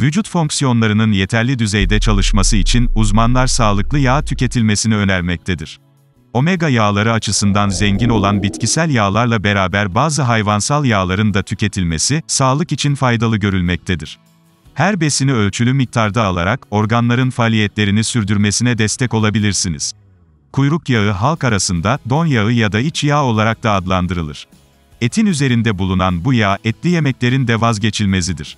Vücut fonksiyonlarının yeterli düzeyde çalışması için uzmanlar sağlıklı yağ tüketilmesini önermektedir. Omega yağları açısından zengin olan bitkisel yağlarla beraber bazı hayvansal yağların da tüketilmesi, sağlık için faydalı görülmektedir. Her besini ölçülü miktarda alarak, organların faaliyetlerini sürdürmesine destek olabilirsiniz. Kuyruk yağı halk arasında, don yağı ya da iç yağ olarak da adlandırılır. Etin üzerinde bulunan bu yağ, etli yemeklerin de vazgeçilmezidir.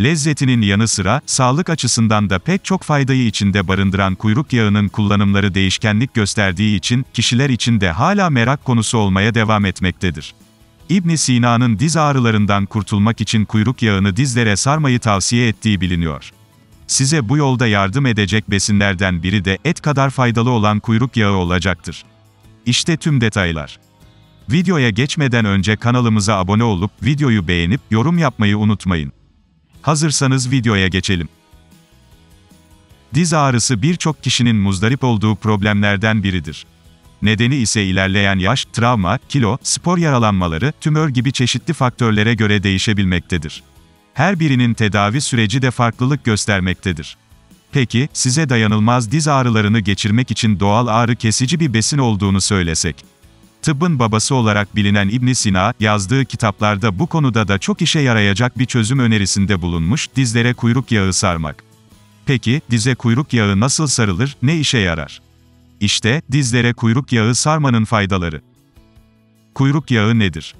Lezzetinin yanı sıra, sağlık açısından da pek çok faydayı içinde barındıran kuyruk yağının kullanımları değişkenlik gösterdiği için, kişiler için de hala merak konusu olmaya devam etmektedir. ibn Sina'nın diz ağrılarından kurtulmak için kuyruk yağını dizlere sarmayı tavsiye ettiği biliniyor. Size bu yolda yardım edecek besinlerden biri de et kadar faydalı olan kuyruk yağı olacaktır. İşte tüm detaylar. Videoya geçmeden önce kanalımıza abone olup videoyu beğenip yorum yapmayı unutmayın. Hazırsanız videoya geçelim. Diz ağrısı birçok kişinin muzdarip olduğu problemlerden biridir. Nedeni ise ilerleyen yaş, travma, kilo, spor yaralanmaları, tümör gibi çeşitli faktörlere göre değişebilmektedir. Her birinin tedavi süreci de farklılık göstermektedir. Peki, size dayanılmaz diz ağrılarını geçirmek için doğal ağrı kesici bir besin olduğunu söylesek. Tıbbın babası olarak bilinen İbn Sina, yazdığı kitaplarda bu konuda da çok işe yarayacak bir çözüm önerisinde bulunmuş, dizlere kuyruk yağı sarmak. Peki, dize kuyruk yağı nasıl sarılır, ne işe yarar? İşte, dizlere kuyruk yağı sarmanın faydaları. Kuyruk yağı nedir?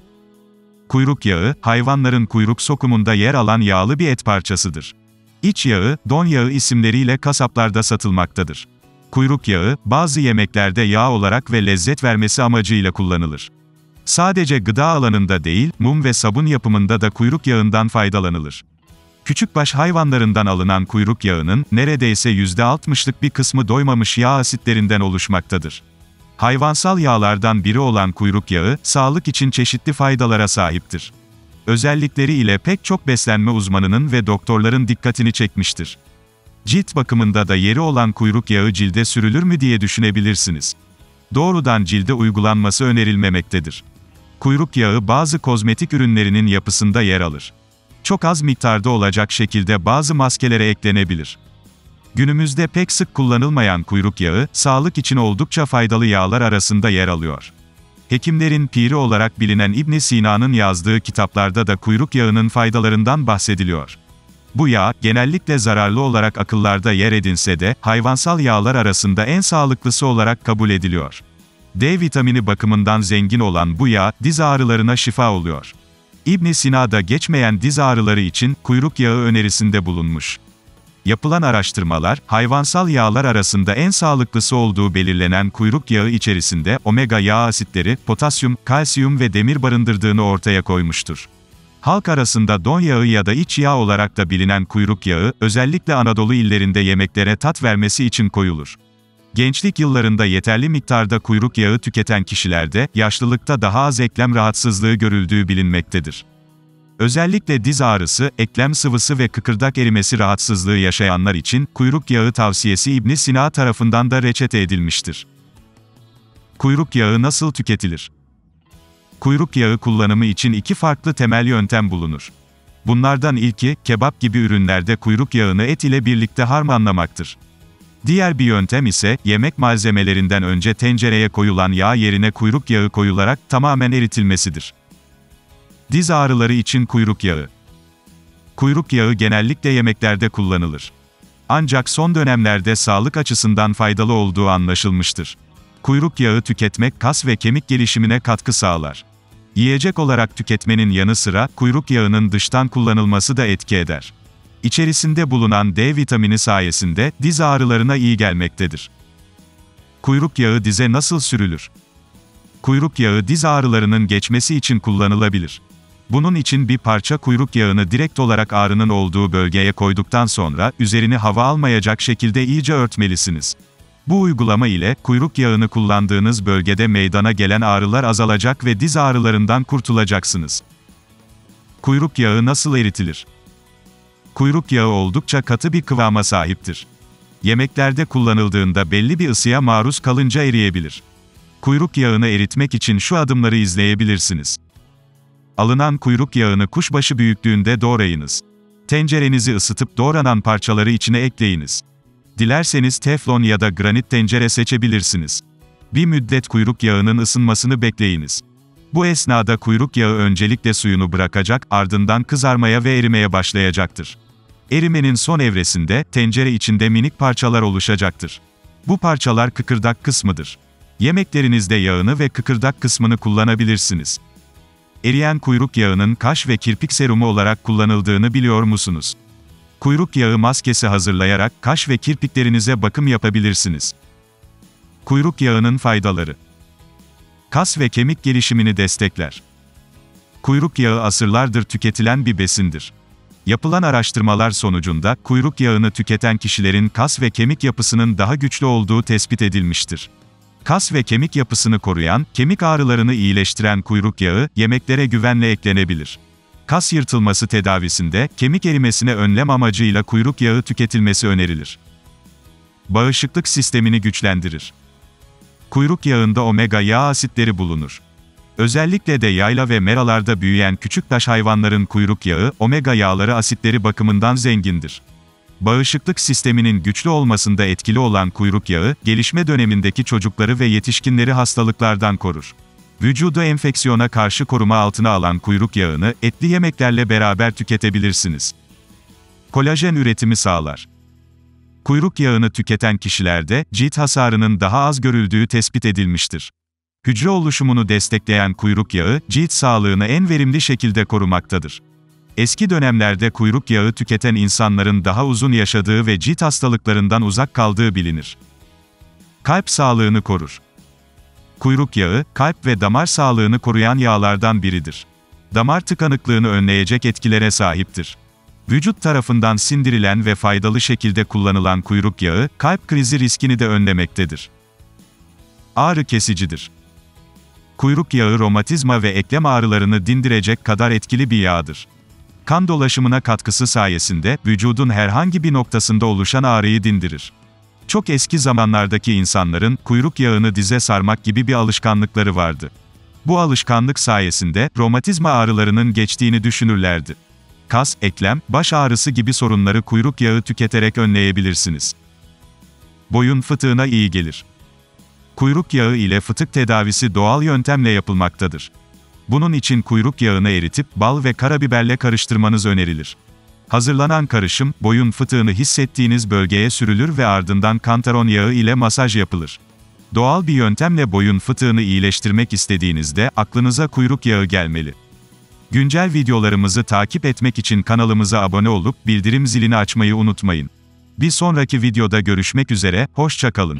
Kuyruk yağı, hayvanların kuyruk sokumunda yer alan yağlı bir et parçasıdır. İç yağı, don yağı isimleriyle kasaplarda satılmaktadır. Kuyruk yağı, bazı yemeklerde yağ olarak ve lezzet vermesi amacıyla kullanılır. Sadece gıda alanında değil, mum ve sabun yapımında da kuyruk yağından faydalanılır. Küçükbaş hayvanlarından alınan kuyruk yağının, neredeyse %60'lık bir kısmı doymamış yağ asitlerinden oluşmaktadır. Hayvansal yağlardan biri olan kuyruk yağı, sağlık için çeşitli faydalara sahiptir. Özellikleri ile pek çok beslenme uzmanının ve doktorların dikkatini çekmiştir. Cilt bakımında da yeri olan kuyruk yağı cilde sürülür mü diye düşünebilirsiniz. Doğrudan cilde uygulanması önerilmemektedir. Kuyruk yağı bazı kozmetik ürünlerinin yapısında yer alır. Çok az miktarda olacak şekilde bazı maskelere eklenebilir. Günümüzde pek sık kullanılmayan kuyruk yağı, sağlık için oldukça faydalı yağlar arasında yer alıyor. Hekimlerin piri olarak bilinen İbn Sina'nın yazdığı kitaplarda da kuyruk yağının faydalarından bahsediliyor. Bu yağ, genellikle zararlı olarak akıllarda yer edinse de, hayvansal yağlar arasında en sağlıklısı olarak kabul ediliyor. D vitamini bakımından zengin olan bu yağ, diz ağrılarına şifa oluyor. İbn Sina da geçmeyen diz ağrıları için, kuyruk yağı önerisinde bulunmuş. Yapılan araştırmalar, hayvansal yağlar arasında en sağlıklısı olduğu belirlenen kuyruk yağı içerisinde omega yağ asitleri, potasyum, kalsiyum ve demir barındırdığını ortaya koymuştur. Halk arasında don yağı ya da iç yağ olarak da bilinen kuyruk yağı, özellikle Anadolu illerinde yemeklere tat vermesi için koyulur. Gençlik yıllarında yeterli miktarda kuyruk yağı tüketen kişilerde, yaşlılıkta daha az eklem rahatsızlığı görüldüğü bilinmektedir. Özellikle diz ağrısı, eklem sıvısı ve kıkırdak erimesi rahatsızlığı yaşayanlar için, kuyruk yağı tavsiyesi İbn Sina tarafından da reçete edilmiştir. Kuyruk yağı nasıl tüketilir? Kuyruk yağı kullanımı için iki farklı temel yöntem bulunur. Bunlardan ilki, kebap gibi ürünlerde kuyruk yağını et ile birlikte harmanlamaktır. Diğer bir yöntem ise, yemek malzemelerinden önce tencereye koyulan yağ yerine kuyruk yağı koyularak tamamen eritilmesidir. Diz ağrıları için kuyruk yağı. Kuyruk yağı genellikle yemeklerde kullanılır. Ancak son dönemlerde sağlık açısından faydalı olduğu anlaşılmıştır. Kuyruk yağı tüketmek kas ve kemik gelişimine katkı sağlar. Yiyecek olarak tüketmenin yanı sıra, kuyruk yağının dıştan kullanılması da etki eder. İçerisinde bulunan D vitamini sayesinde, diz ağrılarına iyi gelmektedir. Kuyruk yağı dize nasıl sürülür? Kuyruk yağı diz ağrılarının geçmesi için kullanılabilir. Bunun için bir parça kuyruk yağını direkt olarak ağrının olduğu bölgeye koyduktan sonra, üzerini hava almayacak şekilde iyice örtmelisiniz. Bu uygulama ile, kuyruk yağını kullandığınız bölgede meydana gelen ağrılar azalacak ve diz ağrılarından kurtulacaksınız. Kuyruk yağı nasıl eritilir? Kuyruk yağı oldukça katı bir kıvama sahiptir. Yemeklerde kullanıldığında belli bir ısıya maruz kalınca eriyebilir. Kuyruk yağını eritmek için şu adımları izleyebilirsiniz. Alınan kuyruk yağını kuşbaşı büyüklüğünde doğrayınız. Tencerenizi ısıtıp doğranan parçaları içine ekleyiniz. Dilerseniz teflon ya da granit tencere seçebilirsiniz. Bir müddet kuyruk yağının ısınmasını bekleyiniz. Bu esnada kuyruk yağı öncelikle suyunu bırakacak, ardından kızarmaya ve erimeye başlayacaktır. Erimenin son evresinde, tencere içinde minik parçalar oluşacaktır. Bu parçalar kıkırdak kısmıdır. Yemeklerinizde yağını ve kıkırdak kısmını kullanabilirsiniz. Eriyen kuyruk yağının kaş ve kirpik serumu olarak kullanıldığını biliyor musunuz? Kuyruk yağı maskesi hazırlayarak kaş ve kirpiklerinize bakım yapabilirsiniz. Kuyruk yağının faydaları Kas ve kemik gelişimini destekler. Kuyruk yağı asırlardır tüketilen bir besindir. Yapılan araştırmalar sonucunda kuyruk yağını tüketen kişilerin kas ve kemik yapısının daha güçlü olduğu tespit edilmiştir. Kas ve kemik yapısını koruyan, kemik ağrılarını iyileştiren kuyruk yağı yemeklere güvenle eklenebilir. Kas yırtılması tedavisinde kemik erimesine önlem amacıyla kuyruk yağı tüketilmesi önerilir. Bağışıklık sistemini güçlendirir. Kuyruk yağında omega yağ asitleri bulunur. Özellikle de yayla ve meralarda büyüyen küçük taş hayvanların kuyruk yağı, omega yağları asitleri bakımından zengindir. Bağışıklık sisteminin güçlü olmasında etkili olan kuyruk yağı, gelişme dönemindeki çocukları ve yetişkinleri hastalıklardan korur. Vücudu enfeksiyona karşı koruma altına alan kuyruk yağını, etli yemeklerle beraber tüketebilirsiniz. Kolajen üretimi sağlar. Kuyruk yağını tüketen kişilerde, cilt hasarının daha az görüldüğü tespit edilmiştir. Hücre oluşumunu destekleyen kuyruk yağı, cilt sağlığını en verimli şekilde korumaktadır. Eski dönemlerde kuyruk yağı tüketen insanların daha uzun yaşadığı ve cilt hastalıklarından uzak kaldığı bilinir. Kalp sağlığını korur. Kuyruk yağı, kalp ve damar sağlığını koruyan yağlardan biridir. Damar tıkanıklığını önleyecek etkilere sahiptir. Vücut tarafından sindirilen ve faydalı şekilde kullanılan kuyruk yağı, kalp krizi riskini de önlemektedir. Ağrı kesicidir. Kuyruk yağı romatizma ve eklem ağrılarını dindirecek kadar etkili bir yağdır. Kan dolaşımına katkısı sayesinde, vücudun herhangi bir noktasında oluşan ağrıyı dindirir. Çok eski zamanlardaki insanların, kuyruk yağını dize sarmak gibi bir alışkanlıkları vardı. Bu alışkanlık sayesinde, romatizma ağrılarının geçtiğini düşünürlerdi. Kas, eklem, baş ağrısı gibi sorunları kuyruk yağı tüketerek önleyebilirsiniz. Boyun fıtığına iyi gelir. Kuyruk yağı ile fıtık tedavisi doğal yöntemle yapılmaktadır. Bunun için kuyruk yağını eritip bal ve karabiberle karıştırmanız önerilir. Hazırlanan karışım, boyun fıtığını hissettiğiniz bölgeye sürülür ve ardından kantaron yağı ile masaj yapılır. Doğal bir yöntemle boyun fıtığını iyileştirmek istediğinizde aklınıza kuyruk yağı gelmeli. Güncel videolarımızı takip etmek için kanalımıza abone olup bildirim zilini açmayı unutmayın. Bir sonraki videoda görüşmek üzere, hoşçakalın.